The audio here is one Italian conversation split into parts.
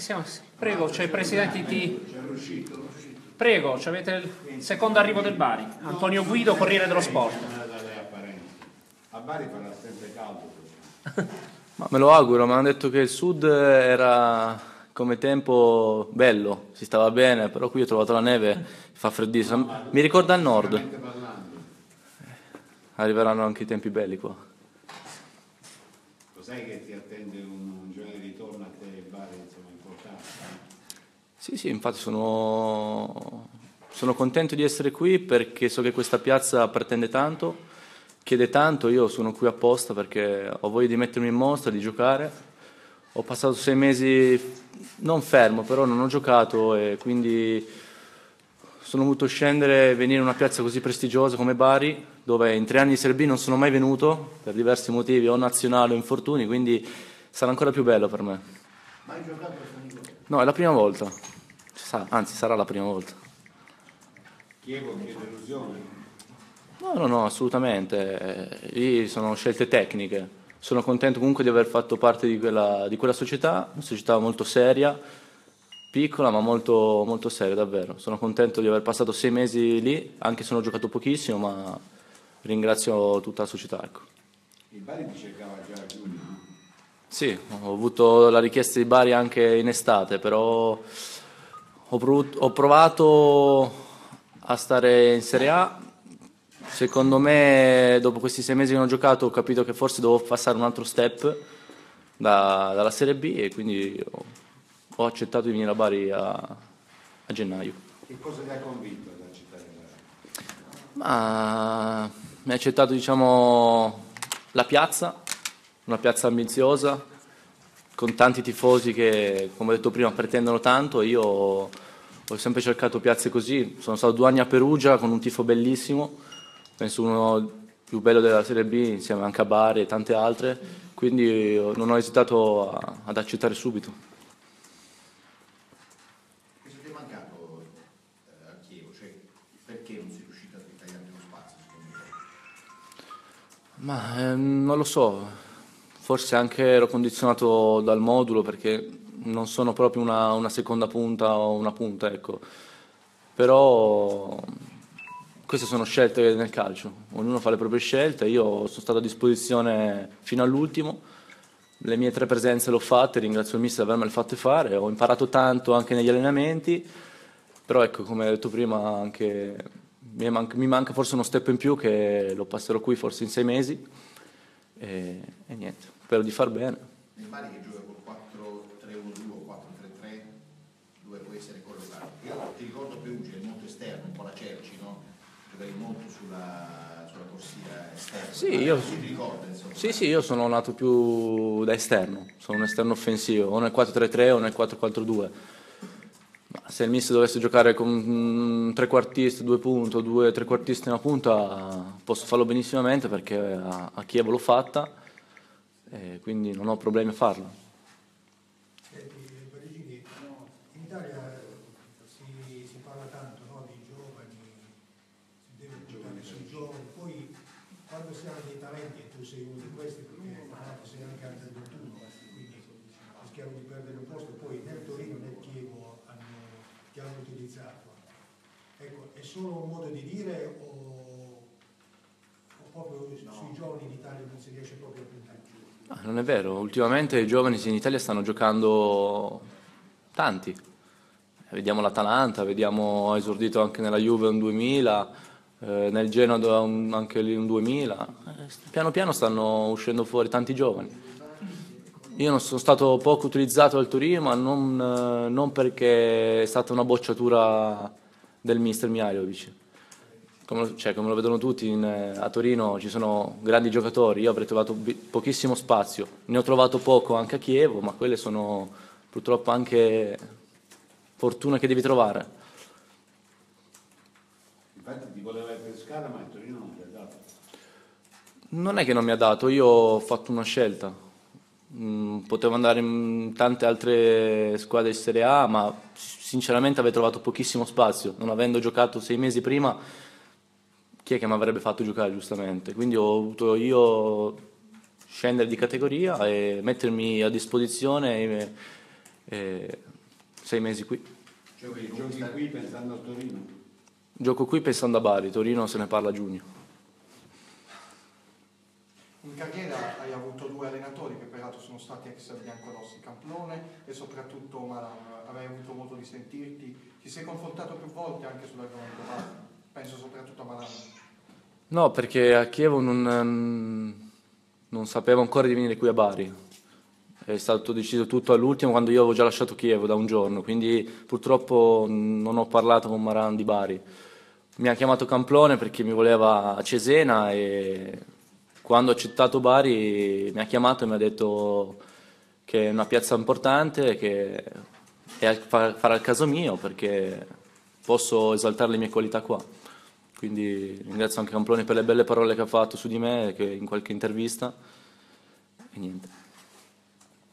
siamo- Prego, c'è il presidente di... Prego, ci avete il secondo arrivo del Bari. Antonio Guido, Corriere dello Sport. A Bari farà sempre caldo. Ma me lo auguro, mi hanno detto che il sud era come tempo bello, si stava bene, però qui ho trovato la neve, fa freddissimo. Mi ricorda il nord. Arriveranno anche i tempi belli qua. Lo sai che ti attende un, un giorno di ritorno a te e Bari, insomma, importante. Sì, sì, infatti sono, sono contento di essere qui perché so che questa piazza pretende tanto, chiede tanto, io sono qui apposta perché ho voglia di mettermi in mostra, di giocare. Ho passato sei mesi non fermo, però non ho giocato e quindi sono voluto scendere e venire in una piazza così prestigiosa come Bari, dove in tre anni di Serie B non sono mai venuto per diversi motivi, o nazionale o infortuni, quindi sarà ancora più bello per me. Mai giocato? No, è la prima volta. Sa- Anzi, sarà la prima volta. Chievo, che delusione. No, no, no, assolutamente. Lì sono scelte tecniche. Sono contento comunque di aver fatto parte di quella, di quella società, una società molto seria, piccola ma molto, molto seria, davvero. Sono contento di aver passato sei mesi lì, anche se non ho giocato pochissimo, ma ringrazio tutta la società. Ecco. Il Bari ti cercava già no? Sì, ho avuto la richiesta di Bari anche in estate, però ho, prov- ho provato a stare in Serie A. Secondo me, dopo questi sei mesi che non ho giocato, ho capito che forse dovevo passare un altro step da- dalla Serie B e quindi ho, ho accettato di venire a Bari a, a gennaio. Che cosa ti ha convinto ad accettare Bari? Ma mi ha accettato diciamo, la piazza, una piazza ambiziosa, con tanti tifosi che, come ho detto prima, pretendono tanto. Io ho sempre cercato piazze così. Sono stato due anni a Perugia con un tifo bellissimo, penso uno più bello della Serie B, insieme anche a Bari e tante altre. Quindi eh, non ho esitato a- ad accettare subito. Eh? Cioè, perché non sei riuscito a ritagliarti uno spazio, secondo te? Ma ehm, non lo so, forse anche ero condizionato dal modulo perché non sono proprio una, una seconda punta o una punta, ecco. Però queste sono scelte nel calcio, ognuno fa le proprie scelte, io sono stato a disposizione fino all'ultimo, le mie tre presenze le ho fatte, ringrazio il mister di avermele fatte fare, ho imparato tanto anche negli allenamenti, però ecco, come ho detto prima, anche, mi, manca, mi manca forse uno step in più che lo passerò qui forse in sei mesi. E, e niente, spero di far bene. Bari che gioca col 4-3-1-2 o 4-3-3, dove può essere collocato. Io ti ricordo Perugia, è molto esterno, un po' la Cerci, no? Giocavi molto sulla, sulla corsia esterna. Sì, io- ricorda. Sì, sì, io sono nato più da esterno, sono un esterno offensivo, o nel 4-3-3 o nel 4-4-2. Ma se il mister dovesse giocare con un trequartista, due punti, due trequartisti in una punta, posso farlo benissimamente perché a, a Chievo l'ho fatta e quindi non ho problemi a farlo. Parigini, in Italia si, si parla tanto no, di giovani, si deve giocare sui giovani, poi quando si hanno dei talenti, e tu sei uno di questi, perché sei anche del 21, quindi rischiamo di perdere un posto, poi nel Torino e nel Chievo hanno, ti hanno utilizzato. Ecco, è solo un modo di dire o, o proprio sui giovani in Italia non si riesce proprio a puntare non è vero, ultimamente i giovani in Italia stanno giocando tanti. Vediamo l'Atalanta, vediamo esordito anche nella Juve un 2000, eh, nel Genoa anche lì un 2000. Eh, piano piano stanno uscendo fuori tanti giovani. Io non sono stato poco utilizzato dal Torino, ma non, eh, non perché è stata una bocciatura del mister Mihajlovic. Come, lo- cioè, come lo vedono tutti, in, eh, a Torino ci sono grandi giocatori, io avrei trovato pochissimo spazio, ne ho trovato poco anche a Chievo, ma quelle sono purtroppo anche fortune che devi trovare. Infatti ti voleva pescare, ma il Torino non ti ha dato. Non è che non mi ha dato, io ho fatto una scelta. Mm, potevo andare in tante altre squadre di Serie A, ma sinceramente avrei trovato pochissimo spazio. Non avendo giocato sei mesi prima, chi è che mi avrebbe fatto giocare giustamente? Quindi ho avuto io scendere di categoria e mettermi a disposizione e, E sei mesi qui. Cioè, giochi qui pensando a Torino? Gioco qui pensando a Bari, Torino se ne parla a giugno. In carriera hai avuto due allenatori che peraltro sono stati ex biancorossi, Camplone e soprattutto Maran. Avevi avuto modo di sentirti, ti sei confrontato più volte anche sull'argomento Maran, penso soprattutto a Maran. No, perché a Chievo non, non sapevo ancora di venire qui a Bari. È stato deciso tutto all'ultimo quando io avevo già lasciato Chievo da un giorno, quindi purtroppo non ho parlato con Maran di Bari. Mi ha chiamato Camplone perché mi voleva a Cesena e quando ho accettato Bari mi ha chiamato e mi ha detto che è una piazza importante, che è farà il caso mio perché posso esaltare le mie qualità qua. Quindi ringrazio anche Camplone per le belle parole che ha fatto su di me che in qualche intervista e niente.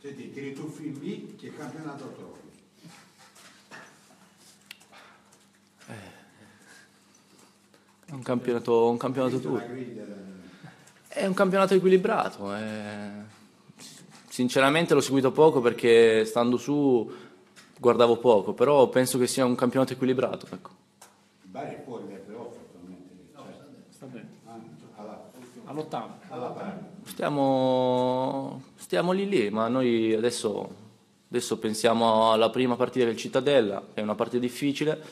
Senti, ti rituffi lì, che campionato trovi? È un campionato, un campionato griglia, È un campionato equilibrato. è- Sinceramente l'ho seguito poco perché stando su guardavo poco, però penso che sia un campionato equilibrato. Ecco. Bari fuori dai playoff attualmente. Cioè, Sta bene. ah, alla, All'ottavo. Stiamo, stiamo lì lì, ma noi adesso, adesso pensiamo alla prima partita del Cittadella, è una partita difficile,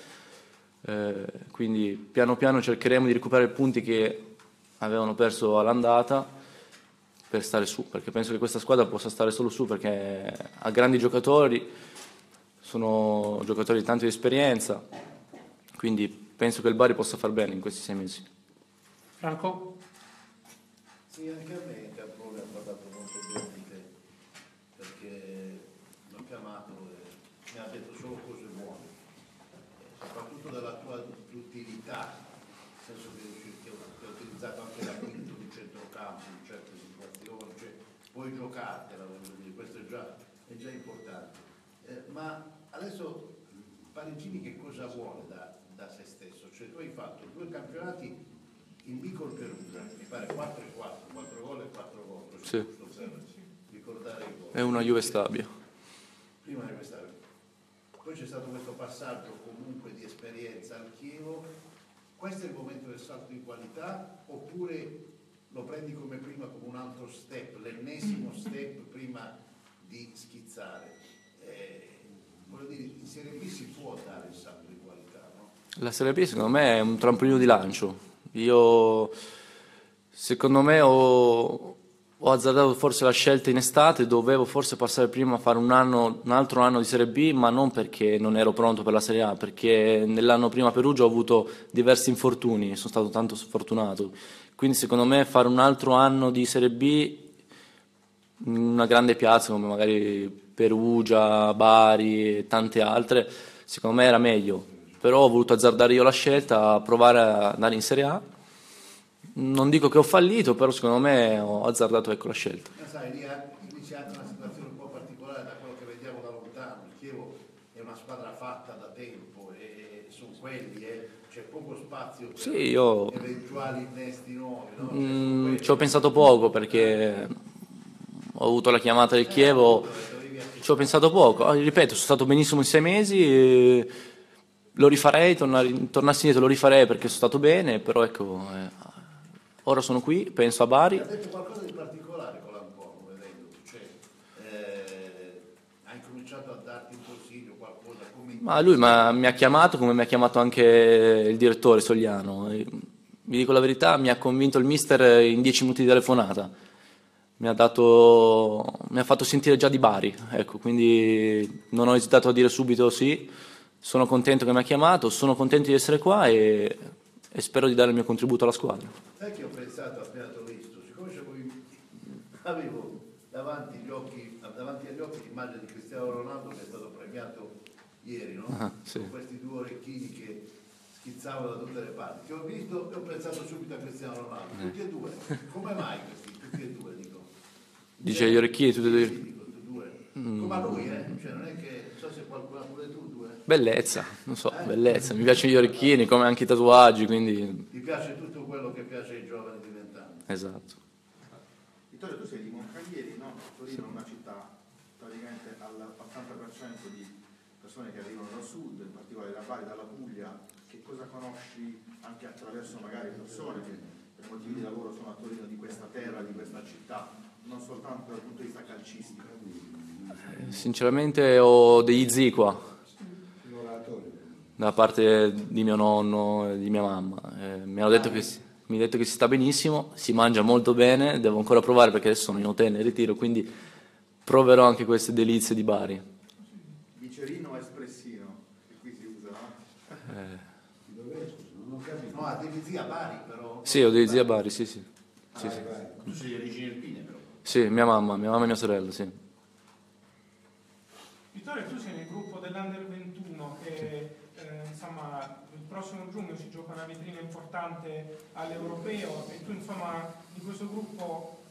eh, quindi piano piano cercheremo di recuperare i punti che avevano perso all'andata per stare su, perché penso che questa squadra possa stare solo su perché ha grandi giocatori, sono giocatori di tanta esperienza, quindi penso che il Bari possa far bene in questi sei mesi. Franco? Sì, anche a me Caprone ha parlato molto bene di te, perché l'ho chiamato e mi ha detto solo cose buone, soprattutto della tua utilità, nel senso che che hai utilizzato anche la quinto di centrocampo in certe situazioni, cioè puoi giocartela, voglio dire, questo è già, è già importante. Eh, ma adesso Parigini che cosa vuole da, da se stesso? Cioè tu hai fatto due campionati in B col Perugia, mi pare 4 e 4, 4 gol e 4 gol, Sì. ricordare i gol. È una Juve stabile. Prima di questa poi c'è stato questo passaggio comunque di esperienza al Chievo, questo è il momento del salto di qualità oppure lo prendi come prima come un altro step, l'ennesimo step prima di schizzare? Eh, voglio dire, in Serie B si può dare il salto di qualità, no? La Serie B secondo me è un trampolino di lancio. Io secondo me ho, ho azzardato forse la scelta in estate, dovevo forse passare prima a fare un, anno, un altro anno di Serie B, ma non perché non ero pronto per la Serie A, perché nell'anno prima a Perugia ho avuto diversi infortuni, sono stato tanto sfortunato. Quindi secondo me fare un altro anno di Serie B in una grande piazza come magari Perugia, Bari e tante altre, secondo me era meglio. Però ho voluto azzardare io la scelta, provare a andare in Serie A. Non dico che ho fallito, però secondo me ho azzardato ecco la scelta. Ma sai, lì, ha- c'è anche una situazione un po' particolare da quello che vediamo da lontano. Il Chievo è una squadra fatta da tempo e sono quelli, eh, c'è poco spazio per Sì, io eventuali innesti nuovi. No? Cioè, mm, ci ho pensato poco perché ho avuto la chiamata del Chievo, ci ho pensato poco. Ah, ripeto, sono stato benissimo in sei mesi, e lo rifarei, tornare- tornassi indietro lo rifarei perché sono stato bene, però ecco, eh, ora sono qui, penso a Bari. Ha detto qualcosa di particolare con l'Ancono, vedendo, cioè, eh, ha incominciato a darti un consiglio, qualcosa, come Ma lui m'ha- mi ha chiamato come mi ha chiamato anche il direttore Sogliano. E, Vi dico la verità, mi ha convinto il mister in dieci minuti di telefonata. Mi ha, dato, mi ha fatto sentire già di Bari, ecco, quindi non ho esitato a dire subito sì. Sono contento che mi ha chiamato, sono contento di essere qua e, e spero di dare il mio contributo alla squadra. Sai che ho pensato appena ho visto? Siccome avevo davanti, gli occhi, davanti agli occhi l'immagine di Cristiano Ronaldo che è stato premiato ieri, no? Ah, sì. Con questi due orecchini che schizzavano da tutte le parti. Ti ho visto e ho pensato subito a Cristiano Ronaldo. Tutti e due. Come mai questi? Tutti e due, dico. Dice gli orecchini tutti e due. Sì, dico, tutti e due. Come a lui, eh? Cioè non è che, non so se qualcuno ha pure tu due. Bellezza, non so, bellezza. Mi piacciono gli orecchini come anche i tatuaggi, quindi Ti piace tutto quello che piace ai giovani di vent'anni. esatto. Vittorio, tu sei di Moncalieri, no? Torino è una città praticamente all'80% di persone che arrivano dal sud, in particolare da Bari, dalla Puglia, che cosa conosci anche attraverso magari persone che per motivi di lavoro sono a Torino di questa terra, di questa città, non soltanto dal punto di vista calcistico. Sinceramente ho degli zii qua, da parte di mio nonno e di mia mamma. Eh, mi hanno detto che, si- mi hanno detto che si sta benissimo, si mangia molto bene, devo ancora provare perché adesso sono in hotel in ritiro, quindi proverò anche queste delizie di Bari. Vicerino espressino, che qui si usa, no? No, ha degli zii a Bari però. Sì, ho degli zii a Bari, sì, sì. Sì, sì. Tu sei di origini alpine però. Sì, mia mamma, mia mamma e mia sorella, sì. Vittorio, tu sei nel gruppo dell'Under 21 che eh, insomma il prossimo giugno si gioca una vetrina importante all'europeo e tu insomma di questo gruppo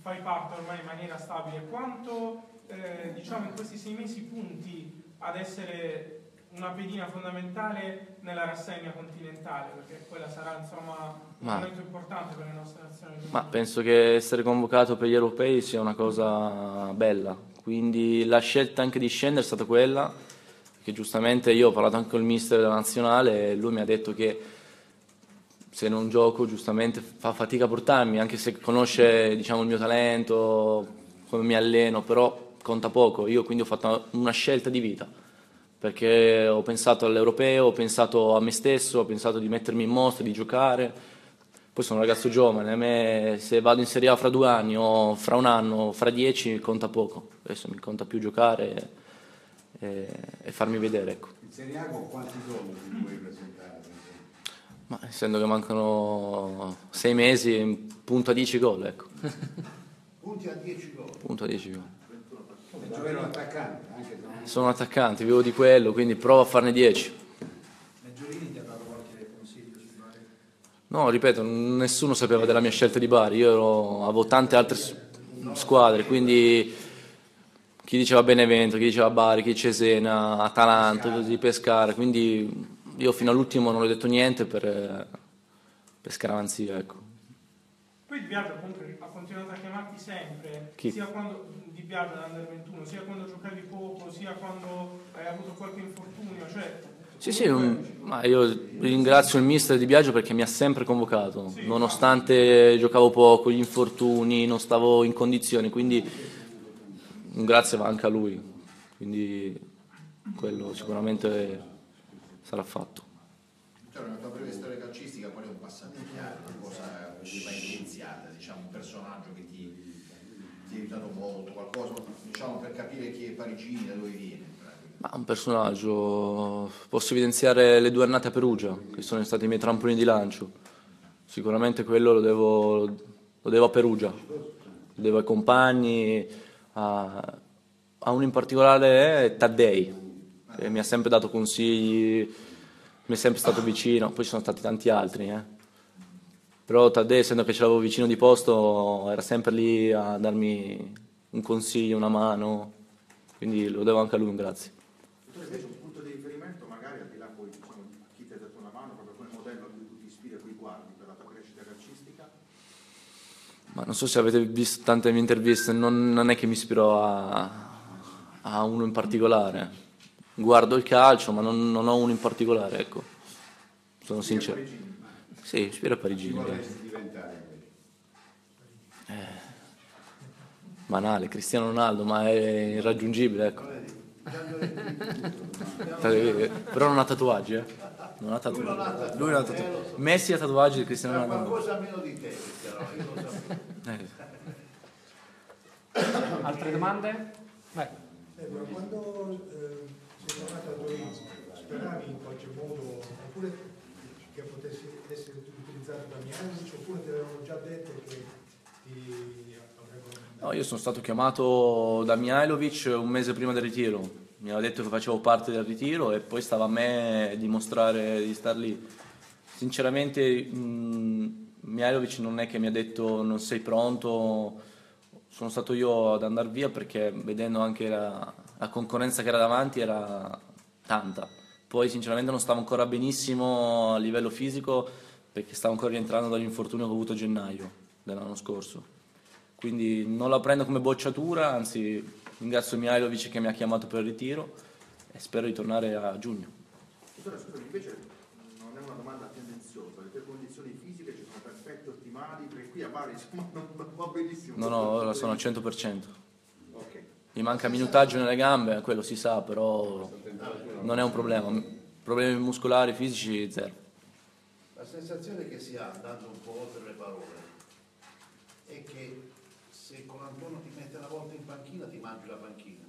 fai parte ormai in maniera stabile. Quanto eh, diciamo in questi sei mesi punti ad essere una pedina fondamentale nella rassegna continentale? Perché quella sarà insomma un Ma- momento importante per le nostre nazioni. Ma penso che essere convocato per gli europei sia una cosa bella, quindi la scelta anche di scendere è stata quella, che giustamente io ho parlato anche con il mister della nazionale e lui mi ha detto che se non gioco giustamente fa fatica a portarmi, anche se conosce diciamo, il mio talento, come mi alleno, però conta poco, io quindi ho fatto una scelta di vita perché ho pensato all'europeo, ho pensato a me stesso, ho pensato di mettermi in mostra, di giocare. Poi sono un ragazzo giovane, a me se vado in Serie A fra due anni o fra un anno o fra dieci conta poco, adesso mi conta più giocare e, e- farmi vedere. Ecco. In Serie A con quanti gol ti puoi presentare? Ma essendo che mancano sei mesi, punto a 10 gol, ecco. Punti a 10 gol. Punto a 10 gol. Davvero un attaccante, anche se Sono un attaccante, vivo di quello, quindi provo a farne 10. Meggiorini ti ha dato qualche consiglio su Bari? No, ripeto, nessuno sapeva della mia scelta di Bari, io ero- avevo tante altre squadre, quindi chi diceva Benevento, chi diceva Bari, chi Cesena, Atalanta, così Pescara, quindi io fino all'ultimo non ho detto niente per, per scaramanzia, ecco. Poi Di Biagio comunque ha continuato a chiamarti sempre, Chi? sia quando Di Biagio dall'Under 21, sia quando giocavi poco, sia quando hai avuto qualche infortunio, cioè Sì, sì, un- ma io ringrazio il mister Di Biagio perché mi ha sempre convocato, nonostante giocavo poco, gli infortuni, non stavo in condizioni, quindi un grazie va anche a lui, quindi quello sicuramente sarà fatto. Cioè, nella tua breve storia calcistica qual è un passaggio chiaro, una cosa che va evidenziata, diciamo, un personaggio che ti, ti ha aiutato molto, qualcosa, diciamo, per capire chi è Parigini, da dove viene. Ma un personaggio, posso evidenziare le due annate a Perugia, che sono stati i miei trampolini di lancio. Sicuramente quello lo devo, lo devo a Perugia, lo devo ai compagni, a, a uno in particolare è Taddei, che mi ha sempre dato consigli, mi è sempre stato vicino, poi ci sono stati tanti altri. eh. Però Taddei, essendo che ce l'avevo vicino di posto, era sempre lì a darmi un consiglio, una mano, quindi lo devo anche a lui grazie. Tu invece un punto di riferimento, magari al di là poi diciamo, di chi ti ha dato una mano, proprio come modello a cui tu ti ispiri, a cui guardi per la tua crescita calcistica, Ma non so se avete visto tante mie interviste, non, non è che mi ispiro a, a uno in particolare. Guardo il calcio, ma non, non ho uno in particolare, ecco. Sono sincero. Sì, mi ispiro a Chi Parigini. eh. Banale, Cristiano Ronaldo, ma è irraggiungibile, ecco. Però non ha tatuaggi, eh. Non ha tatuaggi. Lui non ha tatuaggi. Messi ha tatuaggi di Cristiano Ronaldo. qualcosa meno di te. Eh. Altre domande? Vai. Eh, ma quando eh, sei tornato a Torino, speravi in qualche modo, oppure che potessi essere utilizzato da Mianic, oppure ti avevano già detto che ti avrebbero mandato? No, io sono stato chiamato da Mihailovic un mese prima del ritiro. Mi aveva detto che facevo parte del ritiro e poi stava a me dimostrare di star lì. Sinceramente, mh, non è che mi ha detto non sei pronto, sono stato io ad andare via perché vedendo anche la, la concorrenza che era davanti era tanta. Poi sinceramente non stavo ancora benissimo a livello fisico perché stavo ancora rientrando dall'infortunio che ho avuto a gennaio dell'anno scorso. Quindi non la prendo come bocciatura, anzi ringrazio Mihailovic che mi ha chiamato per il ritiro e spero di tornare a giugno. Dottore, scusami, invece non è una domanda tendenziosa, le tue condizioni fisiche ci sono perfette, ottimali, perché qui a Bari insomma non non va benissimo. No, no, ora sono al 100%. Ok. Mi manca minutaggio nelle gambe, quello si sa, però non è un problema. Problemi muscolari, fisici, zero. La sensazione che si ha, andando un po' oltre le parole, è che Antonio ti mette una volta in panchina ti mangi la panchina.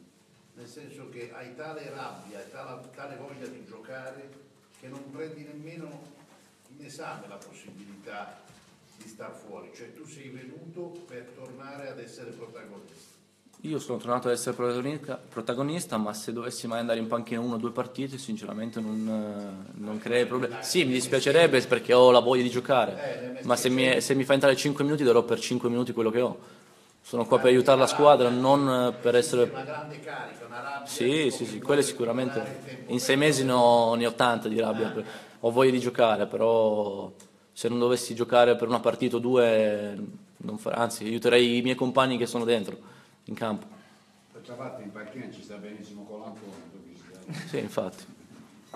Nel senso che hai tale rabbia e tale, tale voglia di giocare che non prendi nemmeno in esame la possibilità di star fuori. Cioè tu sei venuto per tornare ad essere protagonista. Io sono tornato ad essere protagonista, protagonista, ma se dovessi mai andare in panchina uno o due partite, sinceramente non, eh, non crei problemi. Sì, mi dispiacerebbe perché ho la voglia di giocare, ma se mi, se mi fa entrare 5 minuti darò per 5 minuti quello che ho. Sono qua per aiutare la squadra, non eh, per essere... Una grande carica, una rabbia. Sì, sì, sì, quelle sicuramente. In sei mesi ne ho, ne ho tanta di rabbia. Ho voglia di giocare, però se non dovessi giocare per una partita o due, non fa- anzi, aiuterei i miei compagni che sono dentro, in campo. D'altra parte in panchina ci sta benissimo con che ci Sì, infatti.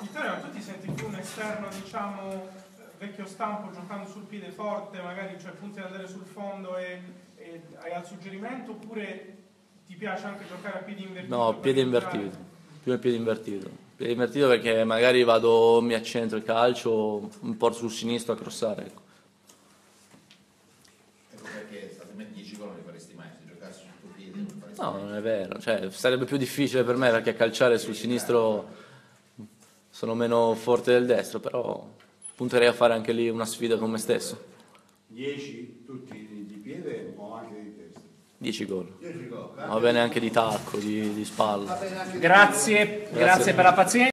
Vittorio, ma tu ti senti più un esterno, diciamo, eh, vecchio stampo, giocando sul piede forte, magari cioè punti ad andare sul fondo e, e hai al suggerimento, oppure ti piace anche giocare a piedi invertiti? No, piede aiutare? invertito. Più il piede invertito. Piede invertito perché magari vado, mi accentro il calcio, un po' sul sinistro a crossare. Ecco. Ecco perché altrimenti 10 gol non li faresti mai, se giocassi sul tuo piede non faresti No, mai. non è vero. Cioè, sarebbe più difficile per me perché a calciare sul sinistro sono meno forte del destro, però punterei a fare anche lì una sfida con me stesso. 10 tutti di piede o anche di testa? 10 gol. 10 gol. Va bene anche di tacco, di, di spalla. di- Grazie, grazie per la pazienza.